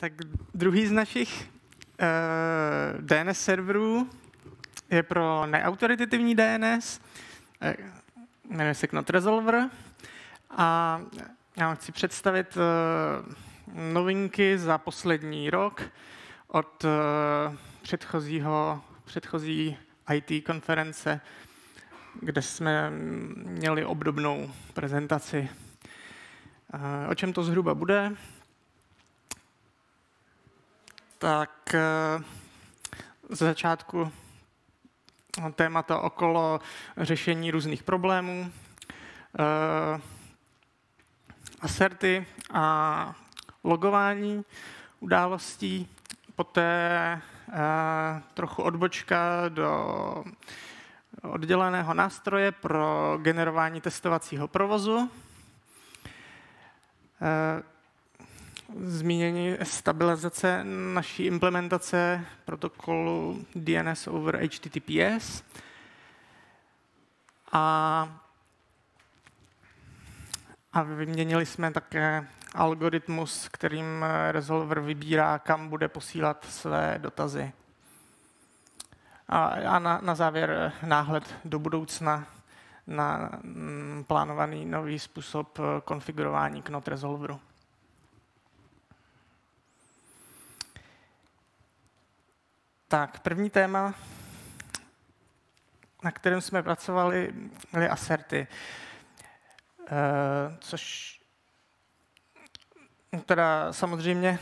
Tak druhý z našich uh, DNS serverů je pro neautoritativní DNS, uh, jmenuje se Knot Resolver a já vám chci představit uh, novinky za poslední rok od uh, předchozího, předchozí IT konference, kde jsme měli obdobnou prezentaci. Uh, o čem to zhruba bude? Tak eh, z začátku témata okolo řešení různých problémů, eh, aserty a logování událostí, poté eh, trochu odbočka do odděleného nástroje pro generování testovacího provozu, zmínění stabilizace naší implementace protokolu DNS over HTTPS. A, a vyměnili jsme také algoritmus, kterým Resolver vybírá, kam bude posílat své dotazy. A, a na, na závěr náhled do budoucna na mm, plánovaný nový způsob konfigurování Knot Resolveru. Tak, první téma, na kterém jsme pracovali, byly aserty, e, což teda samozřejmě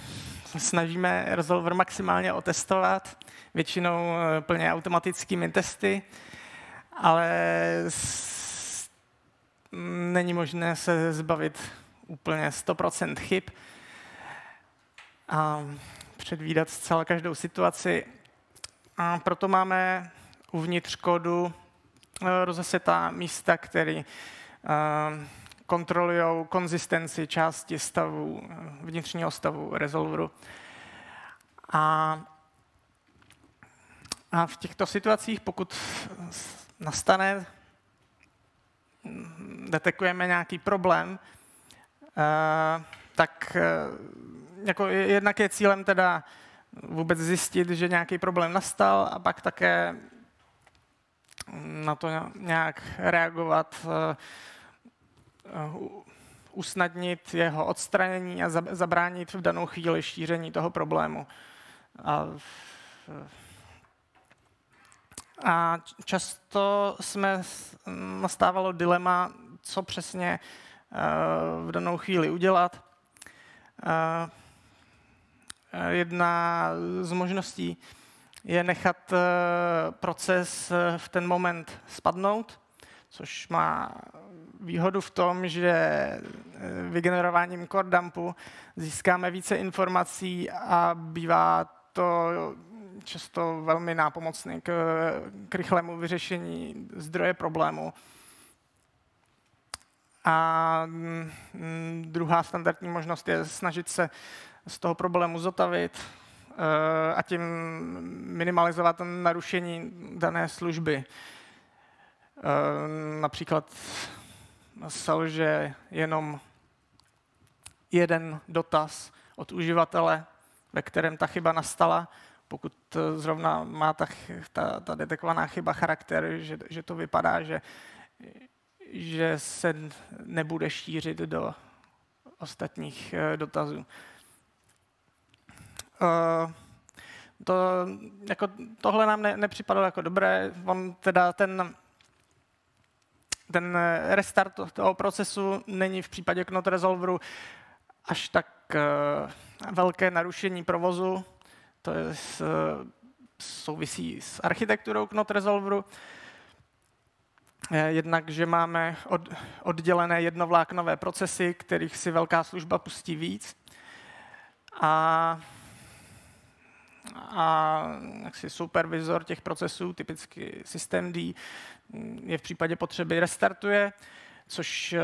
snažíme Resolver maximálně otestovat, většinou eh, plně automatickými testy, ale s, není možné se zbavit úplně 100% chyb a předvídat zcela každou situaci a proto máme uvnitř kódu eh, rozesetá místa, které eh, kontrolují konzistenci části stavu, vnitřního stavu resolveru. A, a v těchto situacích, pokud nastane, detekujeme nějaký problém, eh, tak jako jednak je cílem teda vůbec zjistit, že nějaký problém nastal a pak také na to nějak reagovat, eh, usnadnit jeho odstranění a zabránit v danou chvíli šíření toho problému. A, a často jsme nastávalo dilema, co přesně eh, v danou chvíli udělat. Eh, Jedna z možností je nechat eh, proces eh, v ten moment spadnout, což má výhodu v tom, že vygenerováním core dumpu získáme více informací a bývá to často velmi nápomocný k, k rychlému vyřešení zdroje problému. A mm, druhá standardní možnost je snažit se z toho problému zotavit eh, a tím minimalizovat narušení dané služby. Eh, například selže jenom jeden dotaz od uživatele, ve kterém ta chyba nastala, pokud zrovna má ta, ta, ta detekovaná chyba charakter, že, že to vypadá, že, že se nebude šířit do ostatních eh, dotazů. Uh, to, jako, tohle nám ne, nepřipadalo jako dobré. On teda ten, ten restart toho procesu není v případě Knot Resolveru až tak uh, velké narušení provozu. To je s, souvisí s architekturou Knot Resolveru. Jednak, že máme od, oddělené jednovláknové procesy, kterých si velká služba pustí víc. A a jaksi supervizor těch procesů, typicky systém D, je v případě potřeby restartuje, což eh,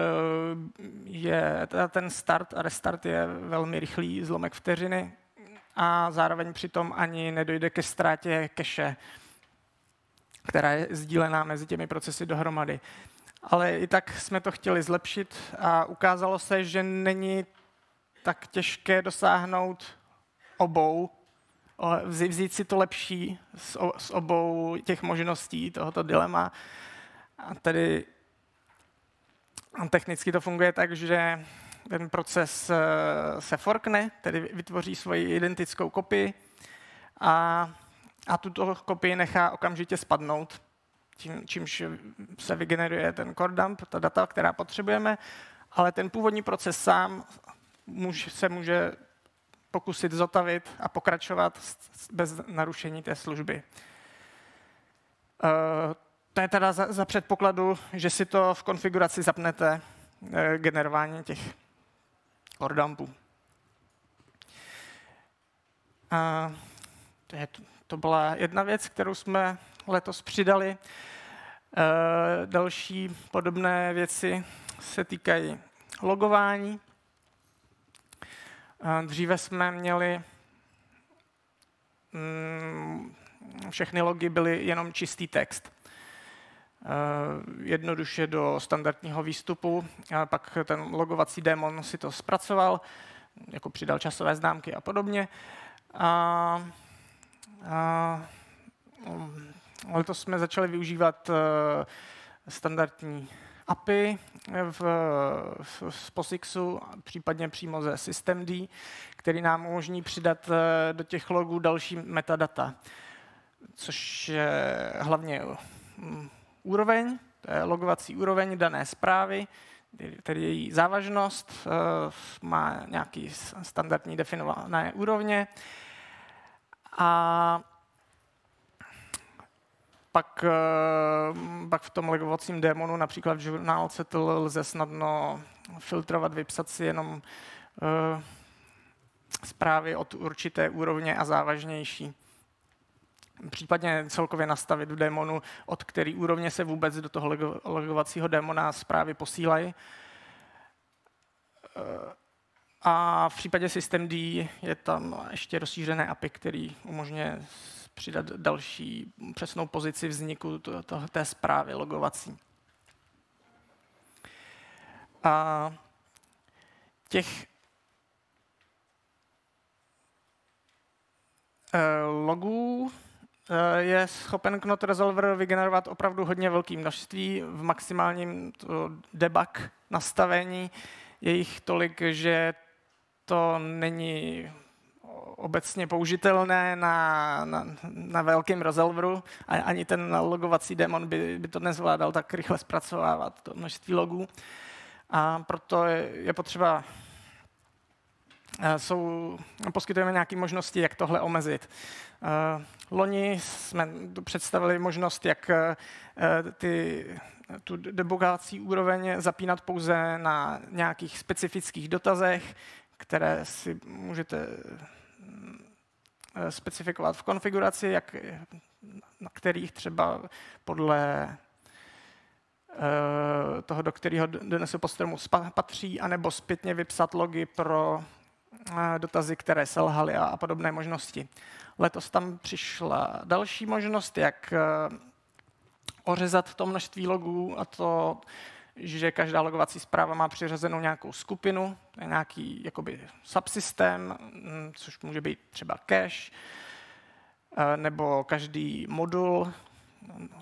je ten start a restart je velmi rychlý zlomek vteřiny a zároveň přitom ani nedojde ke ztrátě keše, která je sdílená mezi těmi procesy dohromady. Ale i tak jsme to chtěli zlepšit a ukázalo se, že není tak těžké dosáhnout obou, vzít si to lepší z obou těch možností tohoto dilema. A tedy technicky to funguje tak, že ten proces eh, se forkne, tedy vytvoří svoji identickou kopii a, a tuto kopii nechá okamžitě spadnout, tím, čímž se vygeneruje ten core dump, ta data, která potřebujeme, ale ten původní proces sám se může pokusit zotavit a pokračovat bez narušení té služby. Uh, to je teda za, za předpokladu, že si to v konfiguraci zapnete uh, generování těch core dumpů. Uh, to, to byla jedna věc, kterou jsme letos přidali. Další podobné věci se týkají logování. Dříve jsme měli mm, všechny logy byly jenom čistý text. Jednoduše do standardního výstupu, a pak ten logovací démon si to zpracoval, jako přidal časové známky a podobně. A, a, letos jsme začali využívat e, standardní API v, v, z POSIXu, případně přímo ze systemd, který nám umožní přidat eh, do těch logů další metadata, což je hlavně mm, úroveň, to je logovací úroveň dané zprávy, tedy její závažnost, eh, má nějaký standardní definované úrovně. A pak, eh, pak v tom logovacím démonu, například v žurnálce, to lze snadno filtrovat, vypsat si jenom uh, zprávy od určité úrovně a závažnější. Případně celkově nastavit v démonu, od který úrovně se vůbec do toho logovacího démona zprávy posílají. Uh, a v případě systemd je tam ještě rozšířené API, který umožňuje přidat další přesnou pozici vzniku té zprávy logovací. A těch eh, logů eh, je schopen Knot Resolver vygenerovat opravdu hodně velké množství v maximálním debug nastavení. Je jich tolik, že to není obecně použitelné na, na, na velkém resolveru a ani ten logovací demon by, by to nezvládal tak rychle zpracovávat, to množství logů. A proto je, je potřeba eh, jsou, poskytujeme nějaké možnosti, jak tohle omezit. Eh, loni jsme představili možnost, jak eh, ty, tu debugací úroveň zapínat pouze na nějakých specifických dotazech, které si můžete specifikovat v konfiguraci, jak, na kterých třeba podle eh, toho, do kterého DNS postrému patří, anebo zpětně vypsat logy pro eh, dotazy, které selhaly a podobné možnosti. Letos tam přišla další možnost, jak ořezat to množství logů a to že každá logovací zpráva má přiřazenou nějakou skupinu, nějaký jakoby subsystém, mm, což může být třeba cache, eh, nebo každý modul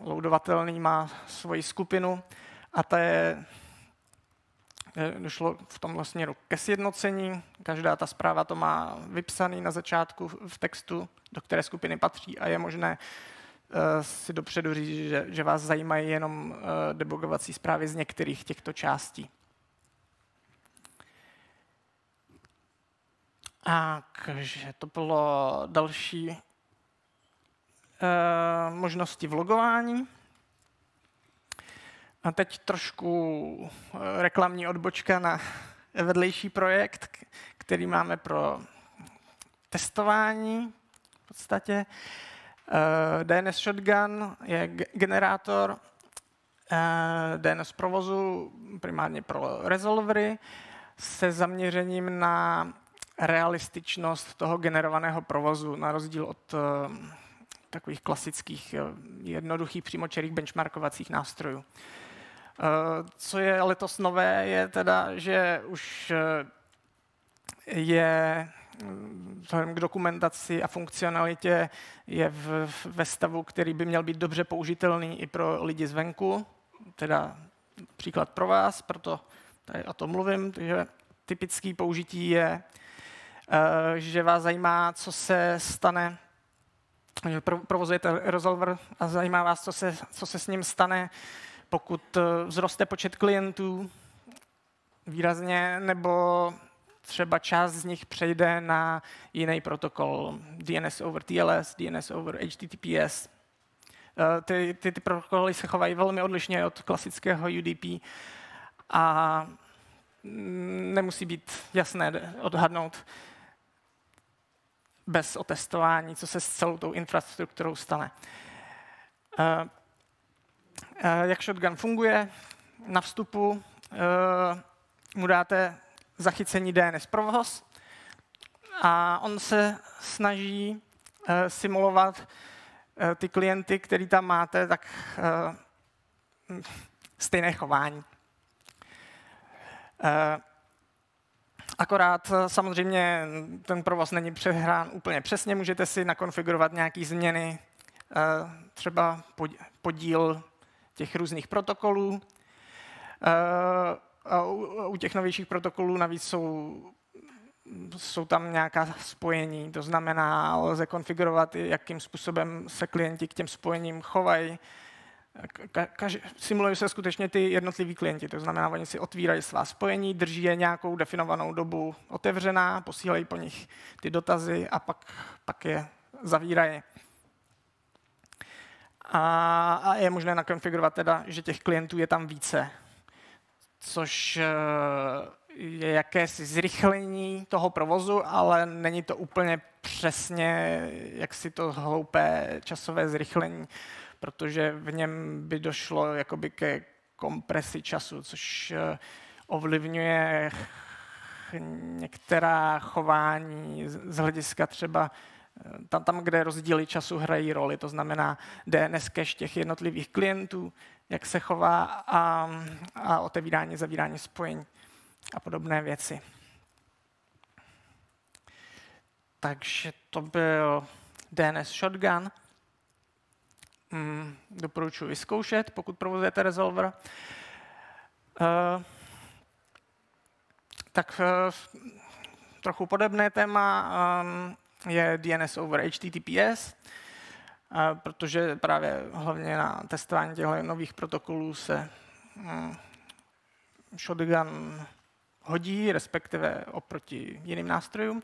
loadovatelný má svoji skupinu a to je došlo v tom vlastně ke sjednocení. Každá ta zpráva to má vypsaný na začátku v textu, do které skupiny patří a je možné Eh, si dopředu říct, že, že vás zajímají jenom eh, debugovací zprávy z některých těchto částí. Takže to bylo další uh, možnosti vlogování. A teď trošku reklamní odbočka na vedlejší projekt, který máme pro testování v podstatě. Eh, DNS Shotgun je generátor eh, DNS provozu primárně pro resolvery se zaměřením na realističnost toho generovaného provozu, na rozdíl od eh, takových klasických jednoduchých přímočerých benchmarkovacích nástrojů. Co je letos nové, je teda, že už je k dokumentaci a funkcionalitě je v, ve stavu, který by měl být dobře použitelný i pro lidi zvenku, teda příklad pro vás, proto tady o tom mluvím, takže typický použití je, eh, že vás zajímá, co se stane, že provozujete Resolver a zajímá vás, co se, co se s ním stane, pokud eh, vzroste počet klientů výrazně, nebo třeba část z nich přejde na jiný protokol, DNS over TLS, DNS over HTTPS. Eh, ty, ty, ty protokoly se chovají velmi odlišně od klasického UDP a nemusí být jasné odhadnout bez otestování, co se s celou tou infrastrukturou stane. Eh, eh, jak Shotgun funguje? Na vstupu mu dáte zachycení DNS provoz a on se snaží eh, simulovat eh, ty klienty, který tam máte, tak eh, stejné chování. Akorát samozřejmě ten provoz není přehrán úplně přesně, můžete si nakonfigurovat nějaké změny, třeba podíl těch různých protokolů a u, u těch novějších protokolů navíc jsou, jsou tam nějaká spojení, to znamená, lze konfigurovat, jakým způsobem se klienti k těm spojením chovají. Ka, simulují se skutečně ty jednotliví klienti, to znamená, oni si otvírají svá spojení, drží je nějakou definovanou dobu otevřená, posílají po nich ty dotazy a pak, pak je zavírají. A, a je možné nakonfigurovat teda, že těch klientů je tam více což eh, je jakési zrychlení toho provozu, ale není to úplně přesně jak si to hloupé časové zrychlení, protože v něm by došlo jakoby ke kompresi času, což eh, ovlivňuje některá chování z hlediska třeba tam, tam, kde rozdíly času hrají roli, to znamená DNS cache těch jednotlivých klientů, jak se chová a, a otevírání, zavírání spojení a podobné věci. Takže to byl DNS Shotgun. Hmm, doporučuji vyzkoušet, pokud provozujete Resolver. Uh, tak uh, trochu podobné téma um, je DNS over HTTPS protože právě hlavně na testování těchto nových protokolů se hm, Shotgun hodí, respektive oproti jiným nástrojům.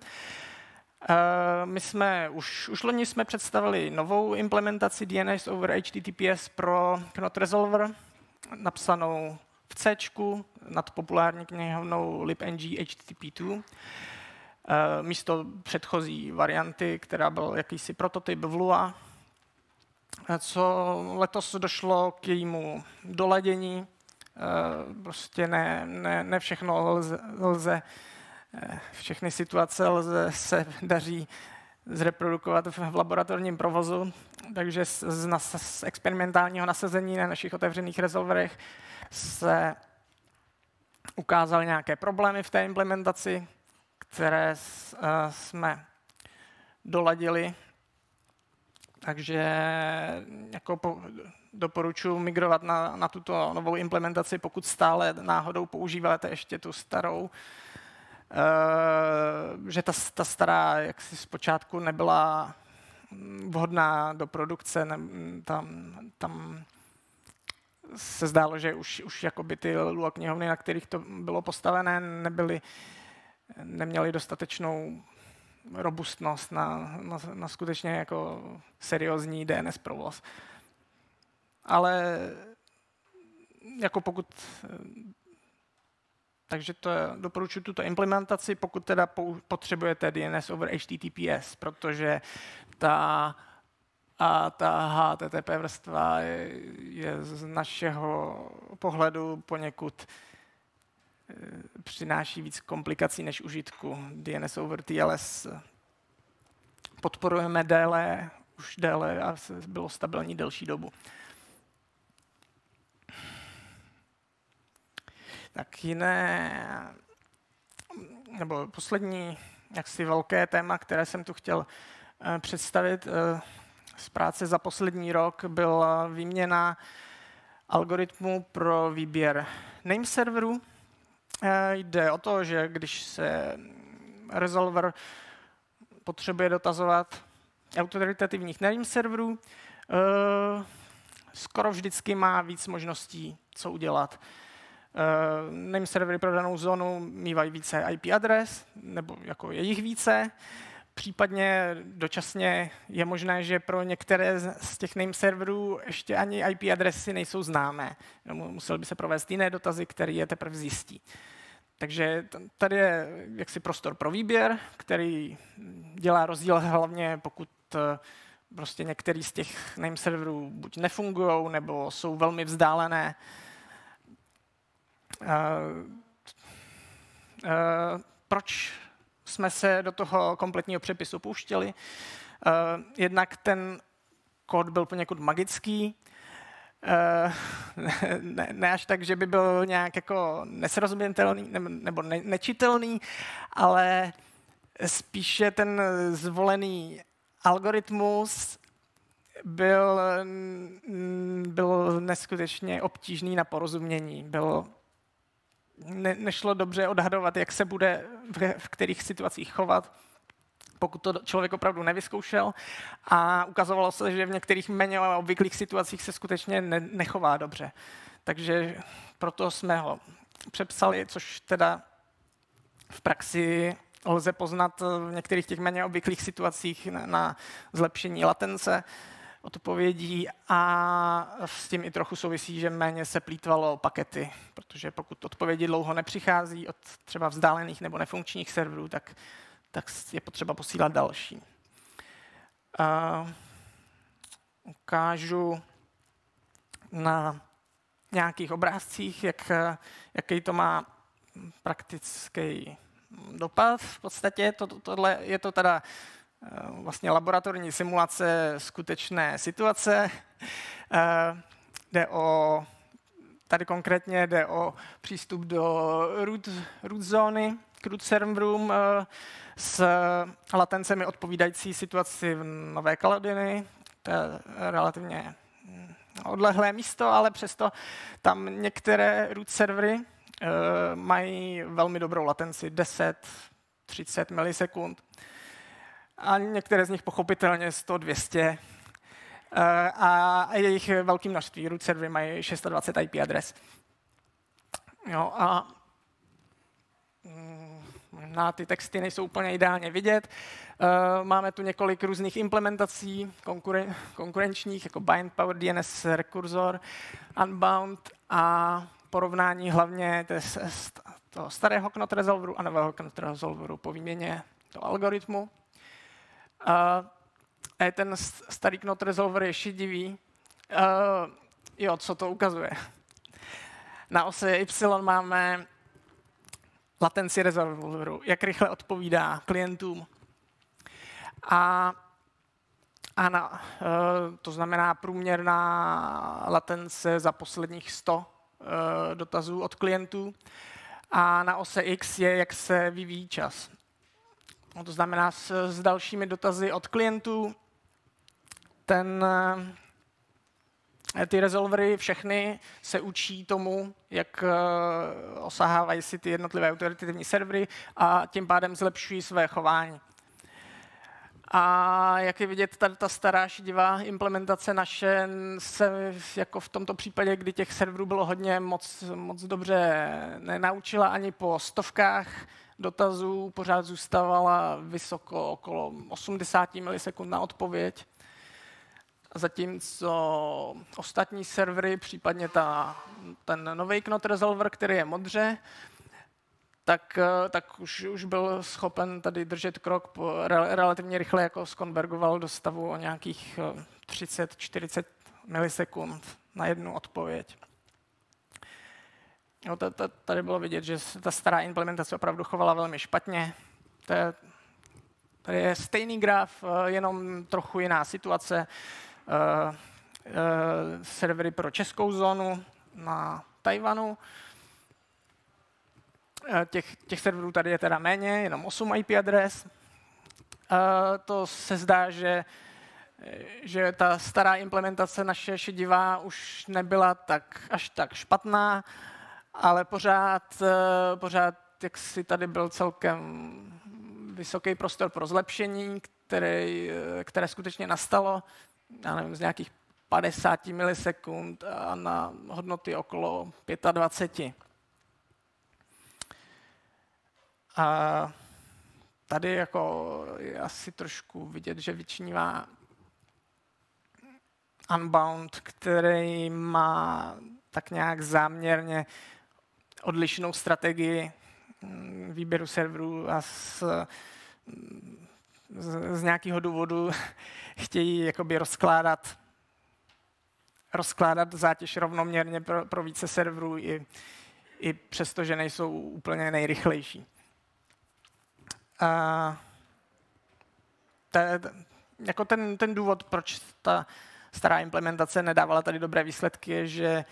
My jsme už, už loni jsme představili novou implementaci DNS over HTTPS pro Knot Resolver, napsanou v C nad populární knihovnou libng HTTP2. Místo předchozí varianty, která byl jakýsi prototyp v Lua, co letos došlo k jejímu doladění. Eh, prostě ne, ne, ne všechno lze, lze, eh, všechny situace lze se daří zreprodukovat v laboratorním provozu, takže z, z, z experimentálního nasazení na našich otevřených rezolverech se ukázaly nějaké problémy v té implementaci, které eh, jsme doladili takže jako po, doporučuji migrovat na, na tuto novou implementaci, pokud stále náhodou používáte ještě tu starou. Uh, že ta, ta stará jak si zpočátku nebyla vhodná do produkce, ne, tam, tam se zdálo, že už, už jakoby ty Lua knihovny, na kterých to bylo postavené, nebyly, neměly dostatečnou robustnost, na, na, na skutečně jako seriózní DNS provoz. Ale jako pokud takže to je, doporučuji tuto implementaci, pokud teda potřebujete DNS over HTTPS, protože ta, a ta HTTP vrstva je, je z našeho pohledu poněkud přináší víc komplikací než užitku. DNS over TLS podporujeme déle, už déle a bylo stabilní delší dobu. Tak jiné, nebo poslední jaksi velké téma, které jsem tu chtěl představit z práce za poslední rok, byla výměna algoritmu pro výběr name serveru. Jde o to, že když se resolver potřebuje dotazovat autoritativních name serverů, skoro vždycky má víc možností, co udělat. Uh, name servery pro danou zónu mývají více IP adres, nebo jako je jich více. Případně dočasně je možné, že pro některé z těch name serverů ještě ani IP adresy nejsou známé. Musel by se provést jiné dotazy, které je teprve zjistí. Takže tady je jaksi prostor pro výběr, který dělá rozdíl hlavně, pokud eh, prostě některý z těch name serverů buď nefungují, nebo jsou velmi vzdálené. Uh, uh, proč jsme se do toho kompletního přepisu pouštěli? Uh, jednak ten kód byl poněkud magický, Uh, ne, ne až tak, že by byl nějak jako nesrozumitelný nebo, nebo ne, nečitelný, ale spíše ten zvolený algoritmus byl, byl neskutečně obtížný na porozumění. Byl, ne, nešlo dobře odhadovat, jak se bude v, v kterých situacích chovat, pokud to člověk opravdu nevyzkoušel. A ukazovalo se, že v některých méně obvyklých situacích se skutečně ne, nechová dobře. Takže proto jsme ho přepsali, což teda v praxi lze poznat v některých těch méně obvyklých situacích na, na zlepšení latence odpovědí a s tím i trochu souvisí, že méně se plítvalo pakety, protože pokud odpovědi dlouho nepřichází od třeba vzdálených nebo nefunkčních serverů, tak, tak je potřeba posílat další. Uh, ukážu na nějakých obrázcích, jak, jaký to má praktický dopad. V podstatě to, tohle je to teda vlastně laboratorní simulace skutečné situace. Eh, jde o, tady konkrétně jde o přístup do root, root zóny, k root serverům eh, s latencemi odpovídající situaci v Nové Kaledonii. To je relativně hm, odlehlé místo, ale přesto tam některé root servery Eh, mají velmi dobrou latenci, 10, 30 milisekund. A některé z nich pochopitelně 100, 200. Eh, a je jich velký množství. Root servery mají 620 IP adres. Jo, a mm, na ty texty nejsou úplně ideálně vidět. Eh, máme tu několik různých implementací konkuren- konkurenčních, jako Bind Power DNS Recursor, Unbound a porovnání hlavně toho starého knot resolveru a nového knot resolveru po výměně toho algoritmu. A ten starý knot resolver je šedivý. Jo, co to ukazuje? Na ose Y máme latenci resolveru, jak rychle odpovídá klientům. A, a na, e, to znamená průměrná latence za posledních 100 Eh, dotazů od klientů a na ose X je, jak se vyvíjí čas. No, to znamená s, s dalšími dotazy od klientů ten, eh, ty resolvery všechny se učí tomu, jak eh, osahávají si ty jednotlivé autoritativní servery a tím pádem zlepšují své chování. A jak je vidět, ta, ta stará šedivá implementace naše se jako v tomto případě, kdy těch serverů bylo hodně, moc, moc dobře nenaučila ani po stovkách dotazů, pořád zůstávala vysoko okolo 80 milisekund na odpověď. Zatímco ostatní servery, případně ta, ten nový Knot Resolver, který je modře, tak, eh, tak už, už byl schopen tady držet krok, po, re, relativně rychle jako skonvergoval do stavu o nějakých 30-40 eh, milisekund na jednu odpověď. Jo, tady bylo vidět, že ta stará implementace opravdu chovala velmi špatně. To je, tady je stejný graf, eh, jenom trochu jiná situace. servery pro českou zónu na Tajvanu těch, těch serverů tady je teda méně, jenom 8 IP adres. To se zdá, že že ta stará implementace naše šedivá už nebyla tak až tak špatná, ale pořád, pořád jak si tady byl celkem vysoký prostor pro zlepšení, který, které skutečně nastalo, já nevím, z nějakých 50 milisekund a na hodnoty okolo 25. A tady jako je asi trošku vidět, že vyčnívá Unbound, který má tak nějak záměrně odlišnou strategii mm, výběru serverů a z, z, z nějakého důvodu chtějí jakoby rozkládat rozkládat zátěž rovnoměrně pro, pro více serverů i, i přesto, že nejsou úplně nejrychlejší. A ta, jako ten, ten důvod, proč ta stará implementace nedávala tady dobré výsledky, je, že,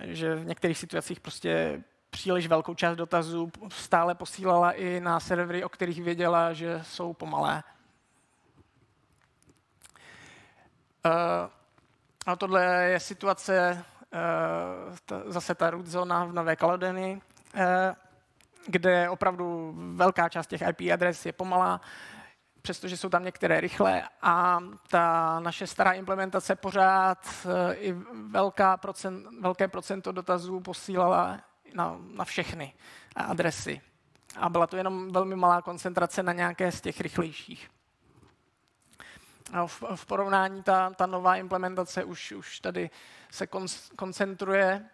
že v některých situacích prostě příliš velkou část dotazů stále posílala i na servery, o kterých věděla, že jsou pomalé. Uh, a tohle je situace, uh, zase ta root zóna v Nové Kaledonii, uh, kde opravdu velká část těch IP adres je pomalá přestože jsou tam některé rychlé a ta naše stará implementace pořád eh, i velká procent, velké procento dotazů posílala na, na všechny adresy. A byla to jenom velmi malá koncentrace na nějaké z těch rychlejších. A v, v porovnání ta, ta nová implementace už, už tady se kon, koncentruje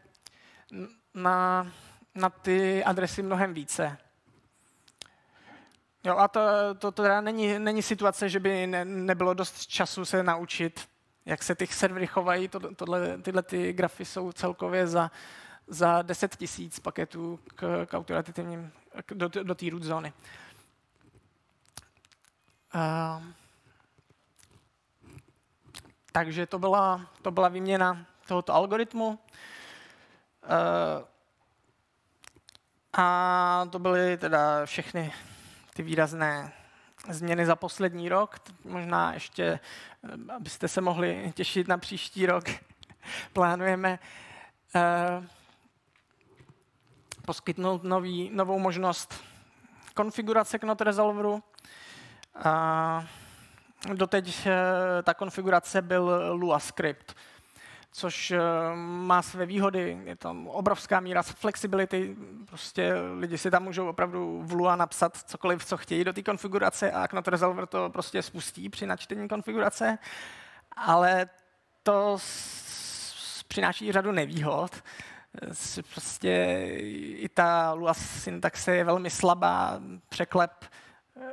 na, na ty adresy mnohem více. Jo, a to, to, to teda není, není situace, že by ne, nebylo dost času se naučit, jak se ty servery chovají. To, tohle, tyhle ty grafy jsou celkově za, za 10 tisíc paketů k, k autoritativním, k, do, do té root zóny. Uh, takže to byla, to byla výměna tohoto algoritmu. Uh, a to byly teda všechny ty výrazné změny za poslední rok. Možná ještě, eh, abyste se mohli těšit na příští rok, plánujeme uh, poskytnout nový, novou možnost konfigurace Knot Resolveru. Uh, doteď uh, ta konfigurace byl Lua script což eh, má své výhody. Je tam obrovská míra flexibility, prostě lidi si tam můžou opravdu v Lua napsat cokoliv, co chtějí do té konfigurace a Knot Resolver to prostě spustí při načtení konfigurace, ale to přináší řadu nevýhod. Prostě i ta Lua syntaxe je velmi slabá, překlep eh,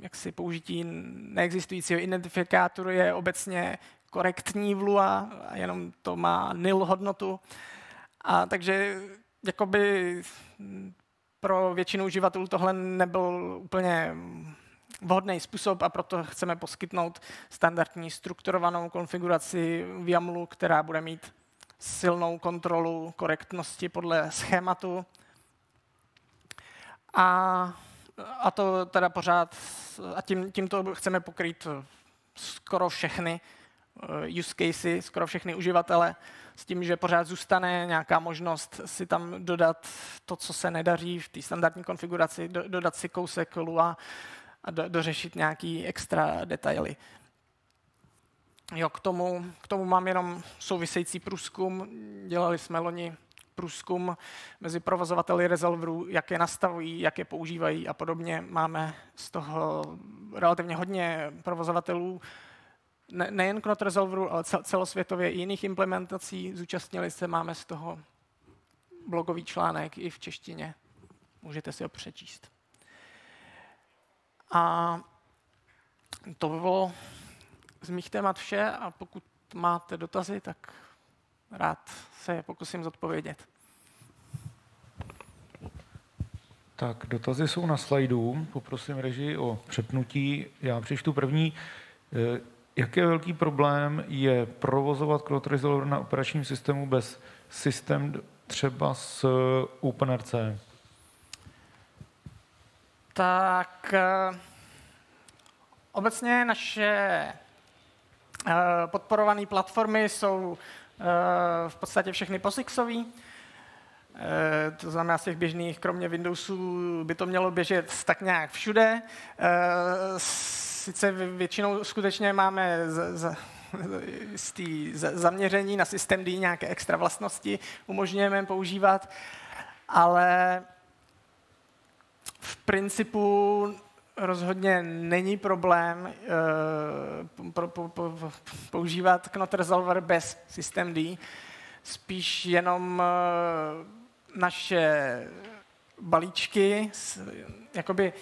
jak si použití neexistujícího identifikátoru je obecně korektní v Lua, jenom to má nil hodnotu. A takže jakoby pro většinu uživatelů tohle nebyl úplně vhodný způsob a proto chceme poskytnout standardní strukturovanou konfiguraci v YAMLu, která bude mít silnou kontrolu korektnosti podle schématu. A, a to teda pořád, a tím, tímto chceme pokrýt skoro všechny Eh, use casey, skoro všechny uživatele, s tím, že pořád zůstane nějaká možnost si tam dodat to, co se nedaří v té standardní konfiguraci, do, dodat si kousek Lua a do, dořešit nějaký extra detaily. Jo, k tomu, k tomu mám jenom související průzkum. Dělali jsme loni průzkum mezi provozovateli Resolveru, jak je nastavují, jak je používají a podobně. Máme z toho relativně hodně provozovatelů, ne, nejen Knot Resolveru, ale celosvětově i jiných implementací. Zúčastnili se, máme z toho blogový článek i v češtině. Můžete si ho přečíst. A to by bylo z mých témat vše a pokud máte dotazy, tak rád se je pokusím zodpovědět. Tak, dotazy jsou na slajdu. Poprosím režii o přepnutí. Já přečtu první. Jak je velký problém je provozovat Cloud Resolver na operačním systému bez systém třeba s OpenRC? Tak uh, obecně naše podporované platformy jsou uh, v podstatě všechny POSIXové. To znamená, z těch běžných, kromě Windowsů, by to mělo běžet tak nějak všude. Sice většinou skutečně máme z, z zaměření na systém D nějaké extra vlastnosti umožňujeme používat, ale v principu rozhodně není problém uh, po, po, po, používat Knot Resolver bez systém D. Spíš jenom uh, naše balíčky, jakoby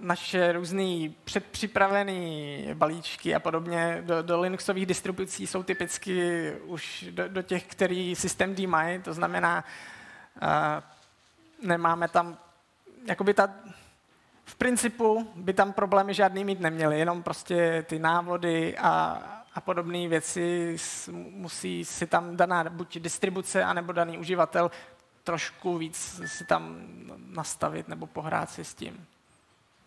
naše různé předpřipravené balíčky a podobně do, do Linuxových distribucí jsou typicky už do, do těch, který systém D mají, to znamená, uh, nemáme tam, jakoby ta, v principu by tam problémy žádný mít neměli, jenom prostě ty návody a, a podobné věci musí si tam daná buď distribuce, anebo daný uživatel trošku víc si tam nastavit nebo pohrát si s tím.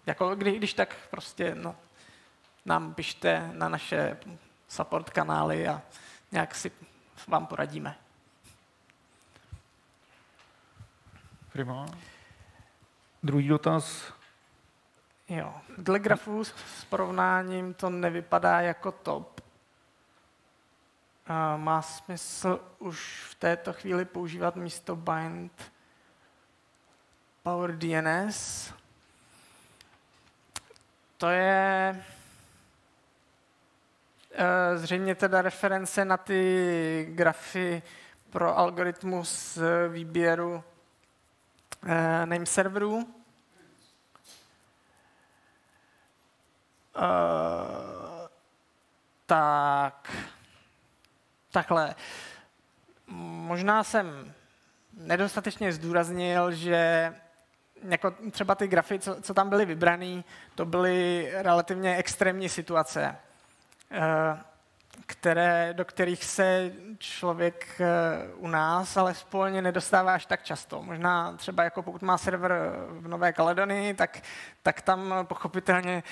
Jako kdy, když tak prostě no, nám pište na naše support kanály a nějak si vám poradíme. Prima. Druhý dotaz. Jo, dle grafu s porovnáním to nevypadá jako top. A má smysl už v této chvíli používat místo bind Power DNS. To je uh, zřejmě teda reference na ty grafy pro algoritmus výběru uh, name serverů. Uh, tak, takhle. Možná jsem nedostatečně zdůraznil, že jako třeba ty grafy, co, co tam byly vybrané, to byly relativně extrémní situace, eh, které, do kterých se člověk eh, u nás ale spolně nedostává až tak často. Možná třeba jako pokud má server v Nové Kaledonii, tak, tak tam pochopitelně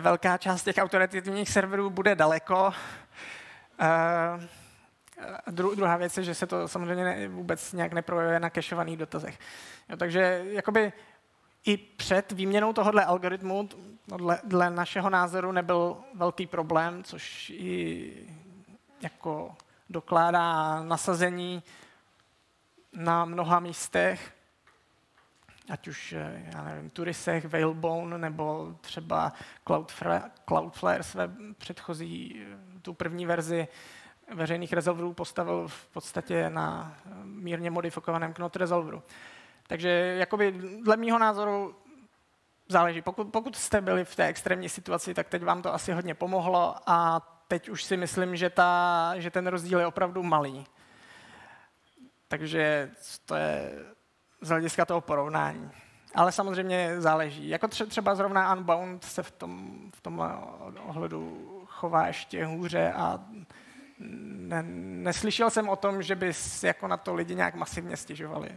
velká část těch autoritativních serverů bude daleko. Dru, druhá věc je, že se to samozřejmě ne, vůbec nějak neprojevuje na kešovaných dotazech. Jo, takže jakoby i před výměnou tohohle algoritmu dle, dle našeho názoru nebyl velký problém, což i jako dokládá nasazení na mnoha místech, ať už, já nevím, Turisech, Whalebone, nebo třeba Cloudflare, Cloudflare své předchozí, tu první verzi veřejných resolverů postavil v podstatě na mírně modifikovaném Knot resolveru. Takže jakoby dle mýho názoru záleží. Pokud, pokud jste byli v té extrémní situaci, tak teď vám to asi hodně pomohlo a teď už si myslím, že, ta, že ten rozdíl je opravdu malý. Takže to je z hlediska toho porovnání. Ale samozřejmě záleží. Jako třeba zrovna Unbound se v, tom, v tomhle ohledu chová ještě hůře a ne, neslyšel jsem o tom, že by jako na to lidi nějak masivně stěžovali.